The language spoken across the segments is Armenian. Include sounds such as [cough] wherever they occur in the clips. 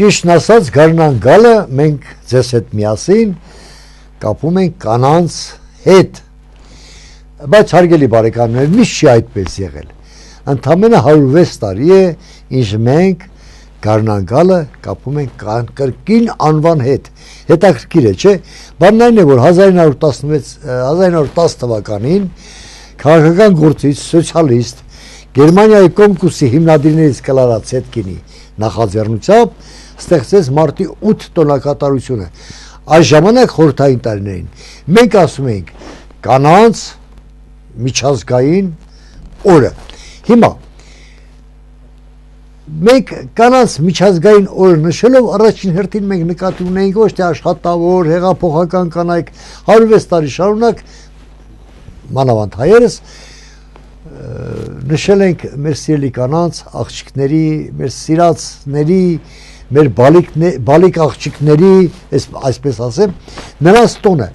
ճիշտն ասած գարնան գալը մենք ձեզ հետ միասին կապում ենք կանանց հետ բայց հարգելի բարեկամներ միշտ չի այդպես եղել ընդամենը 106 տարի է ինչ մենք Գառնանգալը կապում են կրկին անվան հետ։ Հետաքրքիր է, չէ՞։ Բանն այն է, որ 1916 1910 թվականին քաղաքական գործիչ սոցիալիստ Գերմանիայի կոմկուսի հիմնադիրներից Կլարա Ցետկինի նախաձեռնությամբ ստեղծեց մարտի 8 տոնակատարությունը։ Այս ժամանակ խորթային տարիներին մենք ասում ենք կանանց միջազգային օրը։ Հիմա մենք կանանց միջազգային օր նշելով առաջին հերթին մենք նկատի ունենք ոչ թե աշխատավոր, հեղափոխական կանայք 106 տարի շարունակ մանավանդ հայերս նշել ենք մեր սիրելի կանանց, աղջիկների, մեր սիրածների, մեր բալիկ բալիկ աղջիկների, այս այսպես ասեմ, նրանց տոնը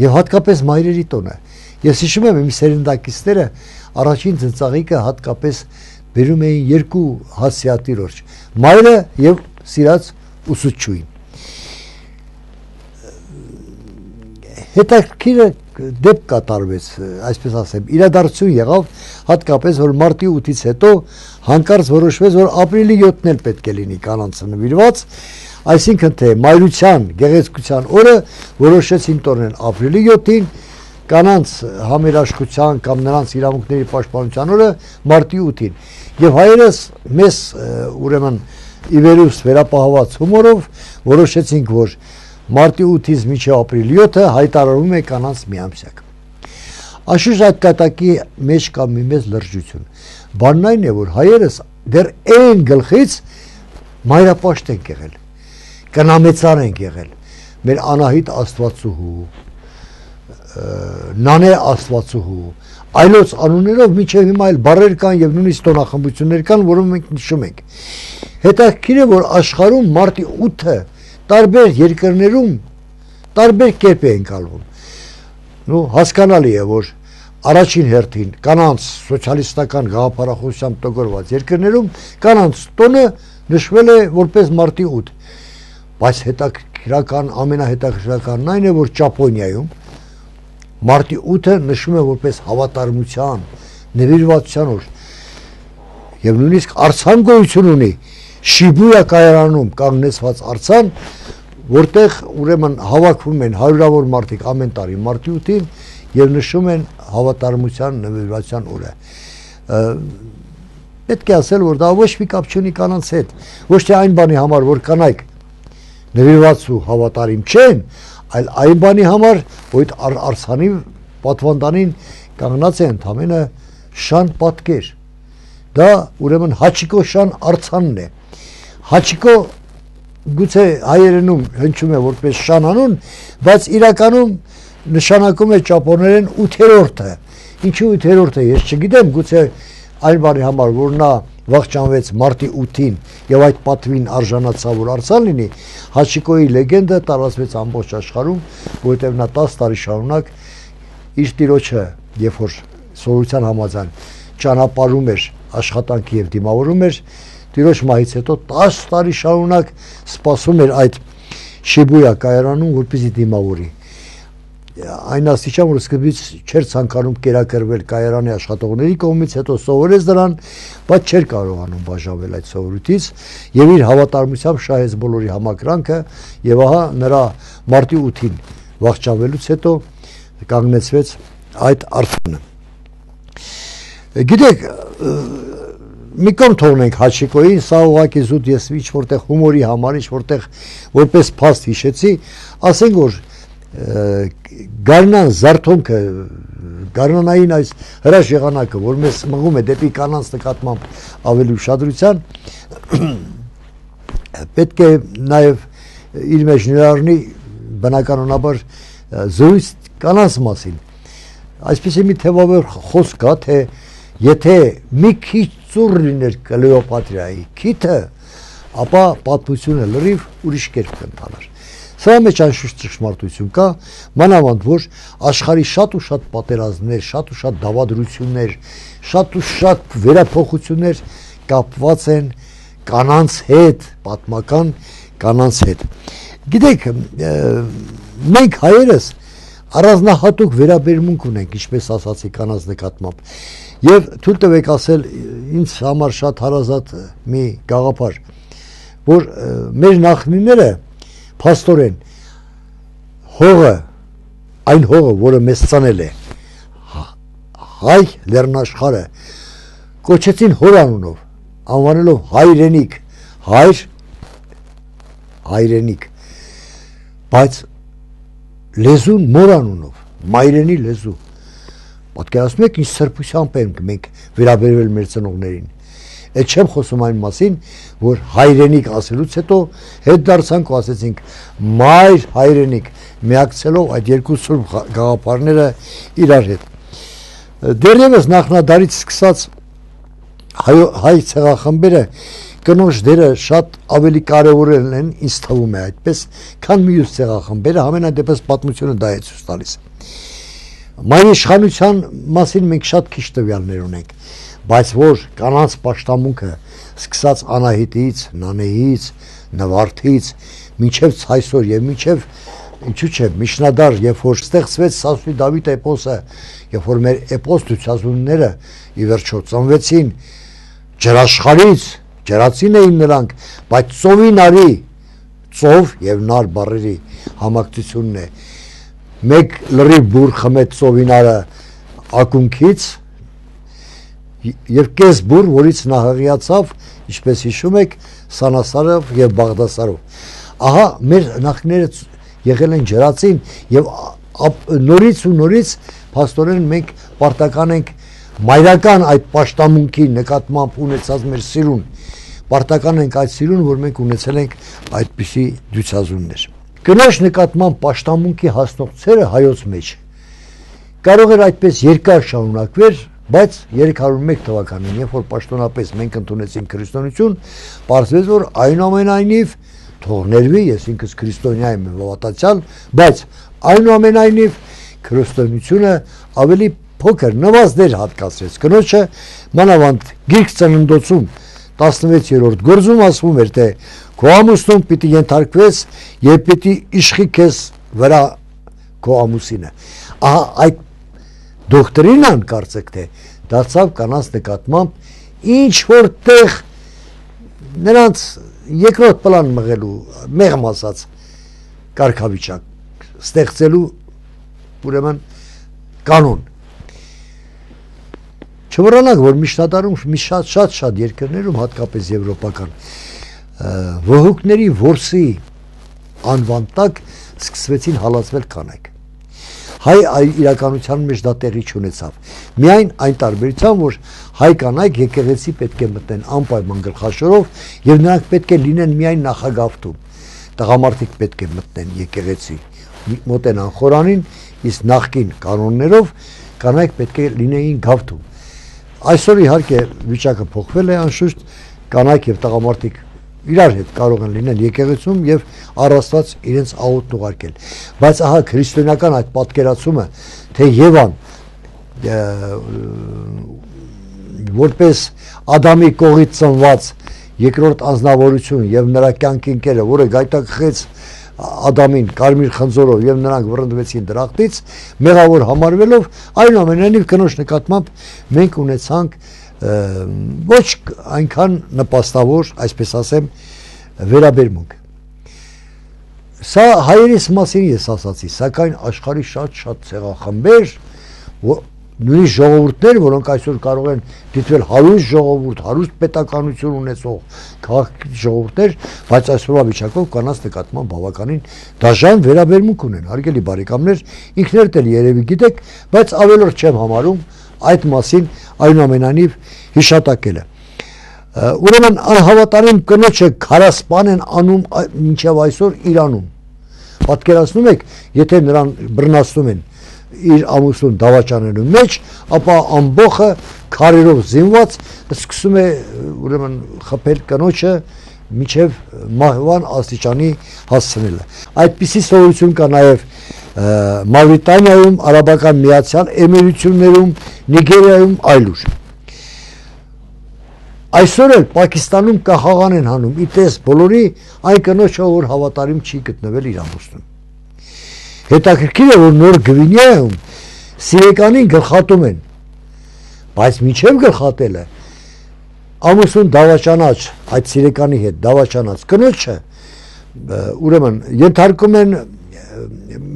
եւ հատկապես մայրերի տոնը։ Ես հիշում եմ իմ սերնդակիցները առաջին ծնծաղիկը հատկապես բերում էին երկու հասիատիրորջ մայրը եւ սիրած ուսուցչուին հետաքրքիրը դեպք կատարվեց այսպես ասեմ իրադարձություն եղավ հատկապես որ մարտի 8-ից հետո հանկարծ որոշվեց որ ապրիլի 7-ն էլ պետք է լինի կանանց նվիրված այսինքն թե մայրության գեղեցկության օրը որոշեցին տոնեն ապրիլի 7-ին կանանց համերաշխության կամ նրանց իրավունքների պաշտպանության օրը մարտի 8-ին եւ հայերս մեզ ուրեմն իվերուս վերապահված հումորով որոշեցինք որ մարտի 8-ից մինչև ապրիլի 7-ը հայտարարում է կանանց միամսյակ Աշուշ այդ կատակի մեջ կա մի մեծ լրջություն բանն այն է որ հայերս դեռ այն գլխից մայրապաշտ են եղել կնամեցար են եղել մեր անահիտ աստվածուհու նանե աստվածուհու այլոց անուններով միջև հիմա այլ բարեր կան եւ նույնիսկ տոնախմբություններ կան, որոնք մենք նշում ենք։ Հետաքրքիր է, որ աշխարհում մարտի 8-ը տարբեր երկրներում տարբեր կերպ է ընկալվում։ Նու հասկանալի է, որ առաջին հերթին կանանց սոցիալիստական գաղափարախոսությամբ տոգորված երկրներում կանանց տոնը նշվել է որպես մարտի 8 բայց հետաքրքրական ամենահետաքրքրականն այն է որ ճապոնիայում Մարտի 8-ը նշում է որպես հավատարմության, նվիրվածության օր։ Եվ նույնիսկ արցան գոյություն ունի Շիբույա կայարանում կանգնեցված արցան, որտեղ ուրեմն հավաքվում են հարյուրավոր մարդիկ ամեն տարի մարտի 8-ին եւ նշում են հավատարմության նվիրվածության օրը։ Պետք է ասել, որ դա ոչ մի կապ չունի կանանց հետ, ոչ թե այն բանի համար, որ կանայք նվիրված ու հավատարիմ չեն, այլ այն բանի համար, որ այդ արսանի պատվանդանին կանգնած է ընդամենը շան պատկեր։ Դա ուրեմն Հաչիկո շան արցանն է։ Հաչիկո գուցե հայերենում հնչում է որպես շանանուն, բայց իրականում նշանակում է ճապոներեն 8-րդը։ Ինչու 8-րդը ես չգիտեմ, գուցե այն բանի համար, որ նա վախճանվեց մարտի 8-ին եւ այդ պատվին արժանացավ որ արցան լինի, Հաչիկոյի լեգենդը տարածվեց ամբողջ աշխարհում, որովհետեւ նա 10 տարի շարունակ իր տիրոջը, երբ որ սովորության համաձայն ճանապարհում էր աշխատանքի եւ դիմավորում էր, տիրոջ մահից հետո 10 տարի շարունակ սպասում էր այդ Շիբույա կայարանում, որպեսզի դիմավորի այն աստիճան որ սկզբից չէր ցանկանում կերակրվել կայարանի աշխատողների կողմից հետո սովորեց դրան բայց չէր կարողանում բաժավել այդ սովորույթից եւ իր հավատարմությամբ շահեց բոլորի համակրանքը եւ ահա նրա մարտի 8-ին վախճանվելուց հետո կանգնեցվեց այդ արթանը գիտեք մի կողմ թողնենք Հաչիկոյին, սա ուղակի զուտ ես ինչ որտեղ հումորի համար, ինչ որտեղ որպես փաստ հիշեցի, ասենք որ գարնան զարթոնքը գարնանային այս հրաշ եղանակը, որ մեզ մղում է դեպի կանանց նկատմամբ ավելի ուշադրության, [clears throat] պետք է նաև իր մեջ ներառնի բնականոնաբար զրույց կանանց մասին։ Այսպես է մի թեվավոր խոսք կա, թե եթե մի քիչ ծուր լիներ Կլեոպատրայի քիթը, ապա պատմությունը լրիվ ուրիշ կերպ կընթանար։ Սրա մեջ անշուշտ ճշմարտություն կա, մանավանդ որ աշխարի շատ ու շատ պատերազմներ, շատ ու շատ դավադրություններ, շատ ու շատ վերափոխություններ կապված են կանանց հետ, պատմական կանանց հետ։ Գիտեք, մենք հայերս առանձնահատուկ վերաբերմունք ունենք, ինչպես ասացի կանանց նկատմամբ։ Եվ թույլ տվեք ասել ինձ համար շատ հարազատ մի գաղափար, որ մեր նախնիները փաստորեն հողը այն հողը, որը մեզ ցանել է հայ լեռնաշխարը կոչեցին հորանունով անվանելով հայրենիք հայր հայրենիք բայց լեզուն մորանունով մայրենի լեզու պատկերացնում եք ինչ սրբությամբ ենք մենք վերաբերվել մեր ծնողներին այդ չեմ խոսում այն մասին որ հայրենիք ասելուց հետո հետ դարձանք ու ասեցինք մայր հայրենիք միակցելով այդ երկու սուրբ գաղափարները իրար հետ դեռևս նախնադարից սկսած հայ հայ ցեղախմբերը կնոջ դերը շատ ավելի կարևորել են ինձ թվում է այդպես քան մյուս ցեղախմբերը համենայնդեպս պատմությունը դա է ցույց տալիս մայր իշխանության մասին մենք շատ քիչ տվյալներ ունենք բայց որ կանանց պաշտամունքը սկսած Անահիտից, Նանեից, Նվարդից, մինչև ցայսօր եւ մինչև ինչու՞ չէ Միշնադար, երբ որ ստեղծվեց Սասունի Դավիթ էպոսը, երբ որ մեր էպոս դուցազունները ի վերջո ծնվեցին ջրաշխարից, ջրացին էին նրանք, բայց ծովի նարի, ծով եւ նար բարերի համակցությունն է։ Մեկ լրի բուր խմեց ծովի նարը ակունքից եւ կես բուր, որից նա հղիացավ, ինչպես հիշում եք, Սանասարով եւ Բաղդասարով։ Ահա մեր նախները եղել են ջրացին եւ նորից ու նորից փաստորեն մենք պարտական ենք մայրական այդ պաշտամունքի նկատմամբ ունեցած մեր սիրուն պարտական ենք այդ սիրուն, որ մենք ունեցել ենք այդպիսի դյուցազուններ։ Կնոջ նկատմամբ պաշտամունքի հասնող ցերը հայոց մեջ կարող էր այդպես երկար շարունակվել, բայց 301 թվականին, երբ որ պաշտոնապես մենք ընդունեցինք քրիստոնեություն, ողջվեց որ այնուամենայնիվ թող ներվի, ես ինքս քրիստոնյա եմ հավատացյալ, բայց այնուամենայնիվ քրիստոնեությունը ավելի փոքր նվազներ հատկացրեց։ Կնոջը մանավանդ գիրք ծննդոցում 16-րդ գործում ասվում էր, թե քո ամուսնուն պիտի ենթարկվես եւ պիտի իշխի քեզ վրա քո ամուսինը։ Ահա այդ դոկտրինան կարծեք թե դարձավ կանանց նկատմամբ ինչ որտեղ նրանց երկրորդ պլան մղելու մեղմ ասած կարգավիճակ ստեղծելու ուրեմն կանոն Չմոռանանք, որ միջնադարում մի շատ շատ շատ երկրներում, հատկապես եվրոպական վհուկների որսի անվան տակ սկսվեցին հալածվել կանայք հայ իրականության մեջ դա տեղի չունեցավ։ Միայն այն տարբերությամբ, որ հայ կանայք եկեղեցի պետք է մտնեն անպայման գլխաշորով եւ նրանք պետք է լինեն միայն նախագավթում։ Տղամարդիկ պետք է մտնեն եկեղեցի մոտենան խորանին, իսկ նախքին կանոններով կանայք պետք է լինեին գավթում։ Այսօր իհարկե վիճակը փոխվել է անշուշտ կանայք եւ տղամարդիկ իրար հետ կարող են լինել եկեղեցում եւ առաստված իրենց աղոթն ուղարկել բայց ահա քրիստոնեական այդ պատկերացումը թե Եվան որպես Ադամի կողից ծնված երկրորդ անznավորություն եւ նրա կյանքի ընկերը որը գայթակղեց Ադամին կարմիր խնձորով եւ նրանք վռնդվեցին դրախտից մեղավոր համարվելով այնուամենայնիվ կնոջ նկատմամբ մենք ունեցանք ոչ այնքան նպաստավոր, այսպես ասեմ, վերաբերմունք։ Սա հայերիս մասին ես ասացի, սակայն աշխարհի շատ-շատ ցեղախմբեր, նույնիսկ ժողովուրդներ, որոնք այսօր կարող են դիտվել հարուստ ժողովուրդ, հարուստ պետականություն ունեցող քաղաքի ժողովուրդներ, բայց այսօրվա վիճակով կանանց նկատմամբ բավականին դաժան վերաբերմունք ունեն։ Հարգելի բարեկամներ, ինքներդ էլ երևի գիտեք, բայց ավելորդ չեմ համարում այդ մասին այնուամենայնիվ հիշատակելը ուրեմն անհավատարիմ կնոջը քարասպան են անում մինչև այսօր Իրանում պատկերացնում եք եթե նրան բռնացնում են իր ամուսնուն դավաճանելու մեջ ապա ամբողը քարերով զինված սկսում է ուրեմն խփել կնոջը միջև մահվան աստիճանի հասցնելը այդպիսի սովորություն կա նաև Մավրիտանիայում, Արաբական Միացյալ Էմիրություններում, Նիգերիայում այլուր։ Այսօր էլ Պակիստանում կախաղան են հանում, իտես բոլորի այն կնոջը, որ հավատարիմ չի գտնվել իր ամուսնում։ Հետաքրքիր է, որ նոր Գվինեայում Սիրեկանին գլխատում են, բայց միջև գլխատելը ամուսուն դավաճանաչ այդ Սիրեկանի հետ դավաճանած կնոջը ուրեմն ենթարկում են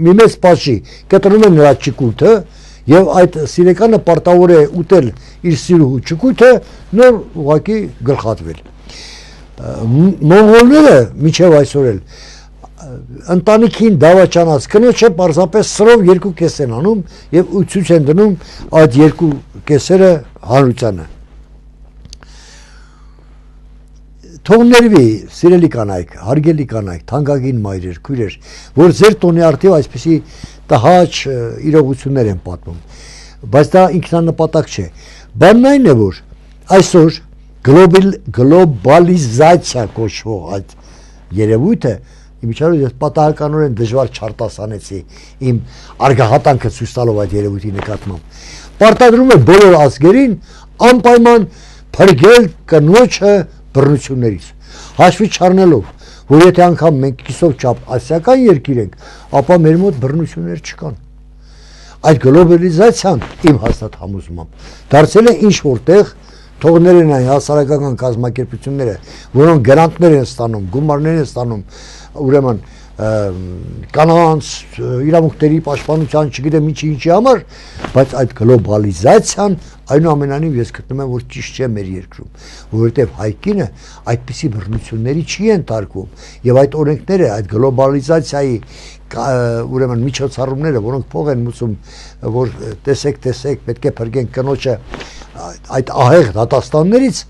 մի մեծ պաշի կտրում են նրա ճկուտը եւ այդ սիրեկանը պարտավոր է ուտել իր սիրուհու ճկուտը նոր ուղակի գլխատվել մոնղոլները միջև այսօր էլ ընտանիքին դավաճանած կնոջը պարզապես սրով երկու կես են անում եւ ցույց են դնում այդ երկու կեսերը հանրությանը թողներվի սիրելի կանայք, հարգելի կանայք, թանկագին մայրեր, քույրեր, որ ձեր տոնի արդիվ այսպեսի տհաճ իրողություններ են պատմում։ Բայց դա ինքնանպատակ չէ։ Բանն այն է, որ այսօր գլոբալ գլոբալիզացիա կոչվող այդ երևույթը Իմիջիայլոց ես պատահականորեն դժվար չարտասանեցի իմ արգահատանքը ցույց տալով այդ երևույթի նկատմամբ։ Պարտադրում է բոլոր ազգերին անպայման փրկել կնոջը բռնություններից։ Հաշվի չառնելով, որ եթե անգամ մենք կիսով չափ ասիական երկիր ենք, ապա մեր մոտ բռնություններ չկան։ Այդ գլոբալիզացիան իմ հաստատ համոզմամբ դարձել է ինչ որտեղ թողներ են այն հասարակական կազմակերպությունները, որոնք գրանտներ են ստանում, գումարներ են ստանում, ուրեմն կանանց իրավունքների պաշտպանության, չգիտեմ ինչի ինչի համար, բայց այդ գլոբալիզացիան այնուամենայնիվ ես գտնում եմ, որ ճիշտ չէ մեր երկրում, որովհետև հայկինը այդպիսի բռնությունների չի ենթարկվում եւ այդ օրենքները, այդ գլոբալիզացիայի ուրեմն միջոցառումները, որոնք փող են մուծում, որ տեսեք, տեսեք, պետք է փրկեն կնոջը այդ ահեղ դատաստաններից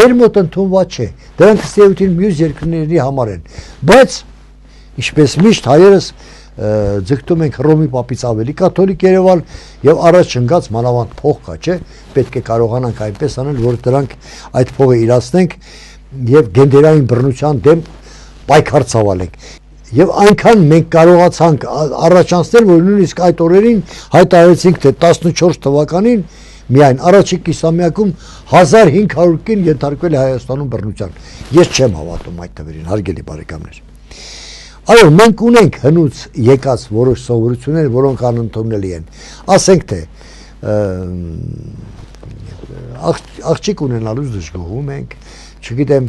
մեր մոտ ընդունված չէ։ Դրանք ստեյութին մյուս երկրների համար են։ Բայց ինչպես միշտ հայերս ձգտում ենք Հռոմի պապից ավելի կաթոլիկ Երևան եւ առաջ ընկած մանավանդ փող կա, չէ՞։ Պետք է կարողանանք այնպես անել, որ դրանք այդ փողը իրացնենք եւ գենդերային բռնության դեմ պայքար ցավալենք։ Եվ այնքան մենք կարողացանք առաջանցնել, որ նույնիսկ այդ օրերին հայտարարեցինք, թե 14 թվականին միայն առաջի կիսամյակում 1500 կին ենթարկվել է Հայաստանում բռնության։ Ես չեմ հավատում այդ թվերին, հարգելի բարեկամներ։ Այո, մենք ունենք հնուց եկած որոշ սովորություններ, որոնք անընդունելի են։ Ասենք թե աղջիկ ունենալուց դժգոհում ենք, չգիտեմ,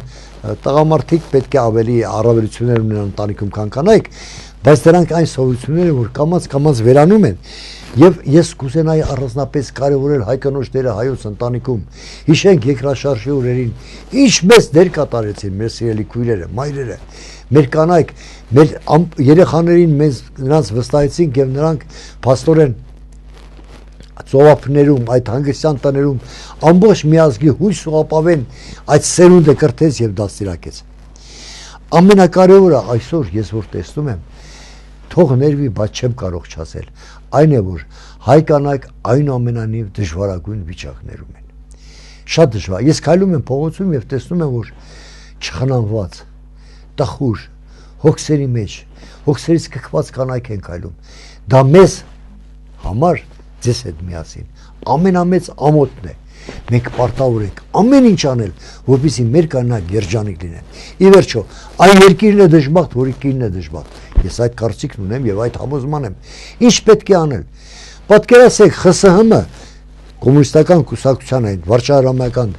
տղամարդիկ պետք է ավելի առավելություններ ունենան ընտանիքում, քան կանայք, բայց դրանք այն սովորությունները, որ կամած կամած վերանում են, Եվ ես կուզենայի առանձնապես կարևորել հայկնոջ դերը հայոց ընտանիքում։ Հիշենք երկրաշարժի օրերին ինչ մեծ դեր կատարեցին մեր սիրելի քույրերը, մայրերը, մեր կանայք, մեր երեխաներին մեզ նրանց վստահեցինք եւ նրանք փաստորեն ծովափներում, այդ հանգստյան տներում ամբողջ միազգի հույս ու ապավեն այդ սերունդը կրթեց եւ դաստիարակեց։ Ամենակարևորը այսօր ես որ տեսնում եմ, թող ներվի, բայց չեմ կարող չասել այն է որ հայ կանայք այնուամենայնիվ դժվարագույն վիճակներում են շատ դժվար ես քայլում եմ փողոցում եւ տեսնում եմ որ չխնամված տխուր հոգսերի մեջ հոգսերից կքված կանայք են քայլում դա մեզ համար ձեզ հետ միասին ամենամեծ ամոթն է մենք պարտավոր ենք ամեն ինչ անել, որպեսզի մեր կանայք երջանիկ լինեն։ Ի վերջո, այն երկիրն է դժբախտ, որի կինն է դժբախտ։ Ես այդ կարծիքն ունեմ եւ այդ համոզման եմ։ Ինչ պետք է անել։ Պատկերացեք ԽՍՀՄ կոմունիստական կուսակցության այդ վարչահարամական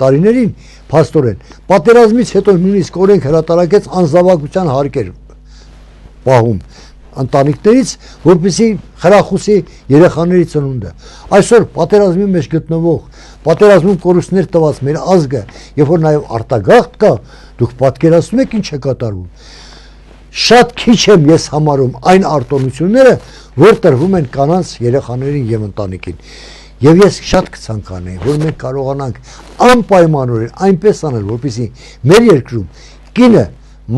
տարիներին փաստորեն պատերազմից հետո նույնիսկ օրենք հրատարակեց անզավակության հարկեր պահում ընտանիքներից, որպեսի խրախուսի երեխաների ծնունդը։ Այսօր պատերազմի մեջ գտնվող, պատերազմում կորուստներ տված մեր ազգը, երբ որ նաև արտագաղթ կա, դուք պատկերացնում եք ինչ է կատարվում շատ քիչ եմ ես համարում այն արտոնությունները, որ տրվում են կանանց երեխաներին եւ ընտանիքին։ Եվ ես շատ կցանկանեի, որ մենք կարողանանք անպայմանորեն այնպես անել, որպեսզի մեր երկրում կինը,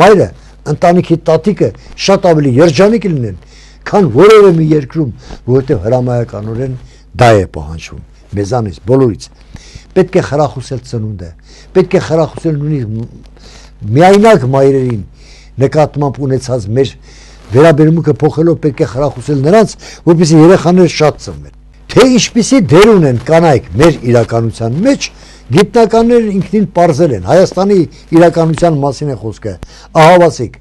մայրը, ընտանիքի տատիկը շատ ավելի երջանիկ լինեն, քան որևէ մի երկրում, որովհետև հրամայականորեն դա է պահանջվում մեզանից բոլորից։ Պետք է խրախուսել ծնունդը, պետք է խրախուսել նույնիսկ միայնակ մայրերին, նկատմամբ ունեցած մեր վերաբերմունքը փոխելով պետք է խրախուսել նրանց, որպեսզի երեխաները շատ ծնվեն։ Թե ինչպիսի դեր ունեն կանայք մեր իրականության մեջ, Գիտնականները ինքնին parzել են Հայաստանի իրականության մասին է խոսքը։ Ահավասիկ։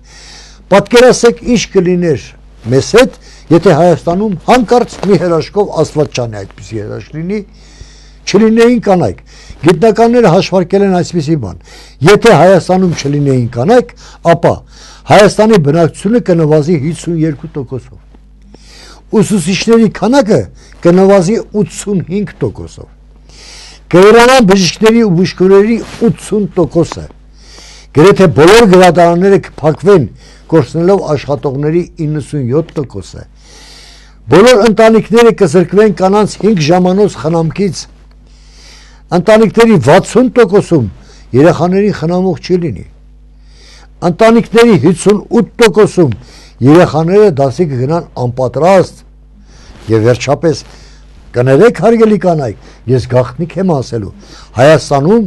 Պատկերացեք ինչ կլիներ մեզ հետ, եթե Հայաստանում հանկարծ մի հրաշքով Աստվածչանի այդպիսի հրաշք լինի, չլինեին կանայք։ Գիտնականները հաշվարկել են այսպիսի բան. եթե Հայաստանում չլինեին կանայք, ապա Հայաստանի բնակչությունը կնվազի 52%-ով։ Ուսուցիչների քանակը կնվազի 85%-ով։ Կվերանան բժիշկների ու բժշկուների 80%-ը։ Գրեթե բոլոր գրադարանները կփակվեն, կորցնելով աշխատողների 97%-ը։ Բոլոր ընտանիքները կզրկվեն կանանց 5 ժամանոց խնամքից ընտանիքների 60%-ում երեխաների խնամող չի լինի։ Ընտանիքների 58%-ում երեխաները դասի կգնան անպատրաստ եւ վերջապես կներեք հարգելի կանայք, ես գաղտնիք եմ ասելու։ Հայաստանում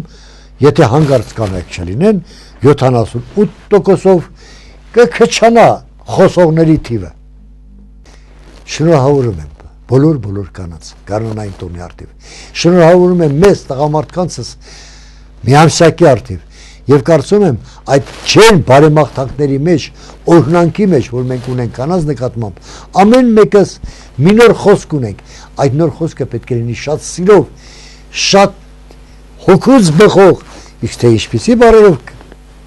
եթե հանգարց կանայք չլինեն 78%-ով կքչանա խոսողների թիվը։ Շնորհավորում եմ բոլոր բոլոր կանանց կանոնային տոնի արդիվ։ Շնորհավորում եմ մեծ տղամարդկանցս միամսյակի արդիվ եւ կարծում եմ այդ չեն բարեմաղթանքների մեջ օրհնանքի մեջ որ մենք ունենք կանանց նկատմամբ ամեն մեկս մի նոր խոսք ունենք այդ նոր խոսքը պետք է լինի շատ սիրով շատ հոգուց բխող իսկ թե ինչպեսի բարերով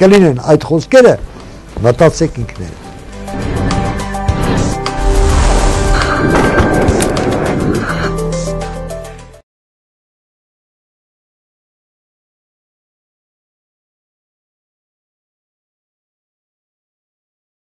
կլինեն այդ խոսքերը մտածեք ինքներդ